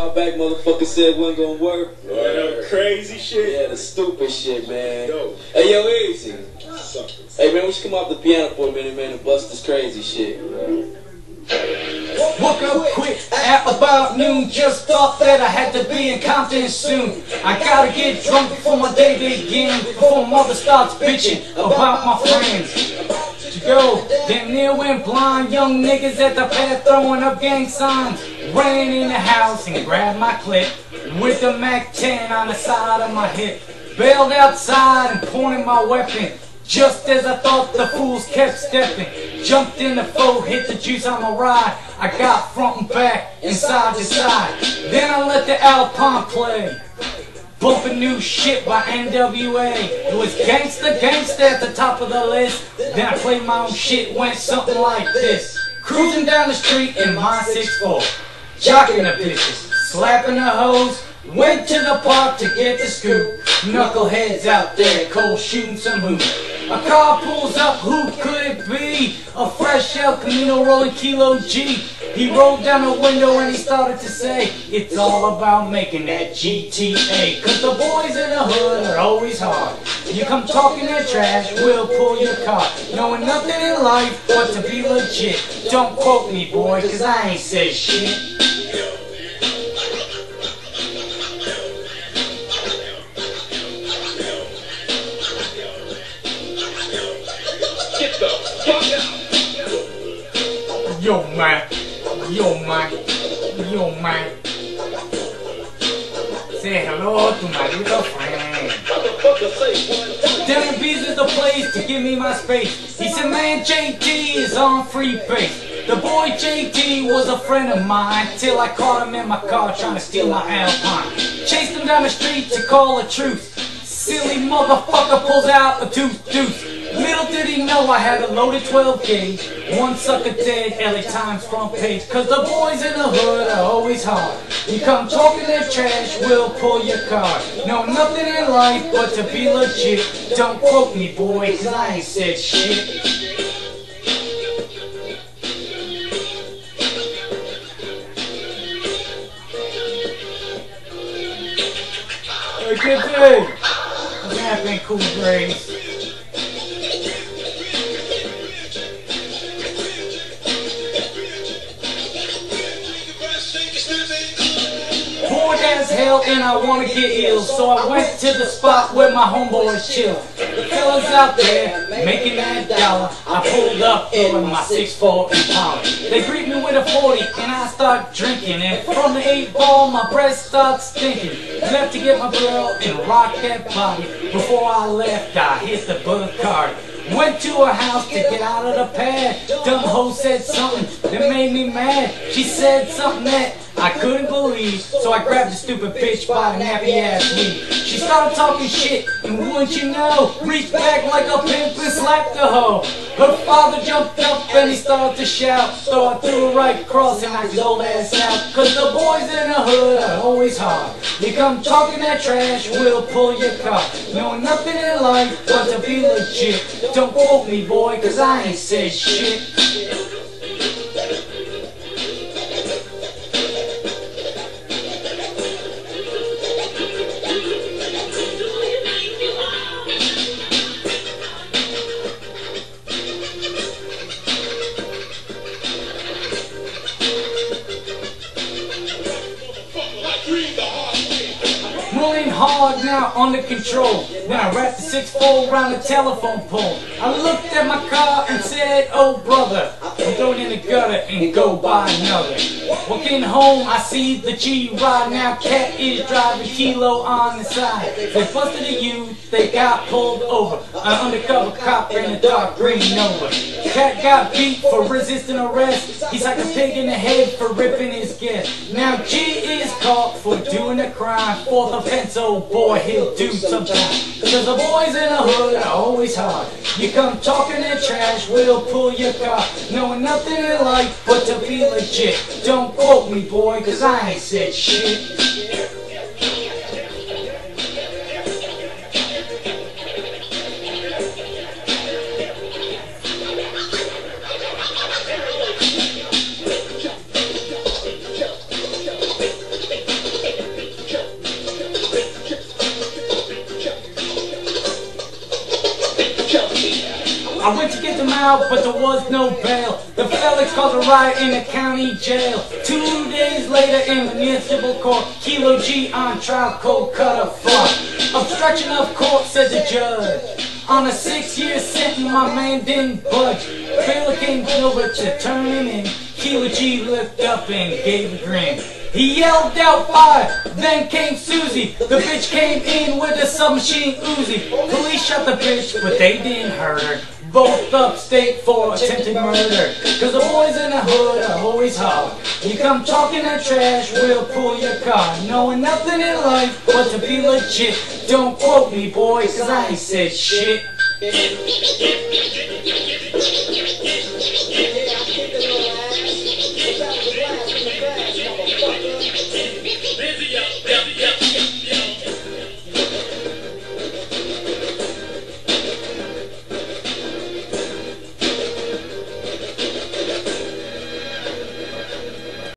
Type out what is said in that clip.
My back motherfucker said wasn't gonna work. That crazy shit. Yeah, the stupid shit, man. Yo. Hey, yo, Eazy. Suckers. Hey, man, we should come off the piano for a minute, man, and bust this crazy shit. Woke up quick at about noon. Just thought that I had to be in Compton soon. I gotta get drunk before my day begins. Before mother starts bitching about my friends. Go, damn near went blind. Young niggas at the pad throwing up gang signs. Ran in the house and grabbed my clip with the Mac 10 on the side of my hip. Bailed outside and pointed my weapon. Just as I thought the fools kept stepping, jumped in the foe, hit the juice on my ride. I got front and back and side to side. Then I let the Alpine play. Bumping new shit by NWA. It was gangsta gangsta at the top of the list. Then I played my own shit, went something like this. Cruising down the street in my 6'4. Jocking the bitches, slapping the hoes. Went to the park to get the scoop. Knuckleheads out there, cold shooting some hoops. A car pulls up, who could it be? A fresh El Camino rolling Kilo G. He rolled down the window and he started to say, It's all about making that GTA. Cause the boys in the hood are always hard. You come talking that trash, we'll pull your car. Knowing nothing in life but to be legit. Don't quote me, boy, cause I ain't said shit. Get the fuck out. Yo, man. Yo, man. Yo, man. Say hello to my little friend. One. Bees is the place to give me my space. He said, man, JD is on free base. The boy JD was a friend of mine till I caught him in my car trying to steal my Alpine. Chased him down the street to call a truce. Silly motherfucker pulls out a tooth tooth. Little did he know I had a loaded 12 gauge. One sucker dead, LA Times front page. Cause the boys in the hood are always hard. You come talking their trash, we'll pull your car. Know nothing in life but to be legit. Don't quote me, boy, cause I ain't said shit. Hey, good day. What's happening, cool brains? Hell and I wanna get ill, so I went to the spot where my homeboys chill. The fellas out there making that dollar. I pulled up in my 6'4 Impala. They greet me with a 40 and I start drinking. And from the 8 ball, my breath starts stinking. Left to get my girl and rock that body. Before I left, I hit the bug card. Went to her house to get out of the pad. Dumb hoe said something that made me mad. She said something that I couldn't believe. So I grabbed the stupid bitch by the nappy ass knee. She started talking shit, and wouldn't you know, reached back like a pimp and slapped the hoe. Her father jumped up and he started to shout. So I threw her right cross and knocked his old ass out. Cause the boys in the hood are always hard. You come talking that trash, we'll pull your car. Knowing nothing in life but to be legit. Don't quote me, boy, cause I ain't said shit. Hard now under control. Then I wrapped the 6-4 around the telephone pole. I looked at my car and said, oh brother, I'm going in the gutter and go buy another. Walking home, I see the G ride. Now Cat is driving Kilo on the side. They busted a youth, they got pulled over. An undercover cop in a dark green Nova. Cat got beat for resisting arrest. He's like a pig in the head for ripping his guest. Now G is caught for doing a crime. Fourth offense, oh boy, he'll do sometime. Cause the boys in the hood are always hard. You come talking that trash, we'll pull your car. Knowing nothing in life but to be legit. Don't quote me, boy, cause I ain't said shit. Sent him out, but there was no bail. The Felix caused a riot in the county jail. Two days later in the municipal court, Kilo G on trial, cold cut a fuck. Obstruction of court, said the judge. On a six-year sentence, my man didn't budge. Bailiff came over to turn him in. Kilo G looked up and gave a grin. He yelled out fire, then came Susie. The bitch came in with a submachine Uzi. Police shot the bitch, but they didn't hurt her. Both upstate for attempted murder. Cause the boys in the hood are always hard. You come talking that trash, we'll pull your car. Knowing nothing in life but to be legit. Don't quote me, boy, cause I ain't said shit.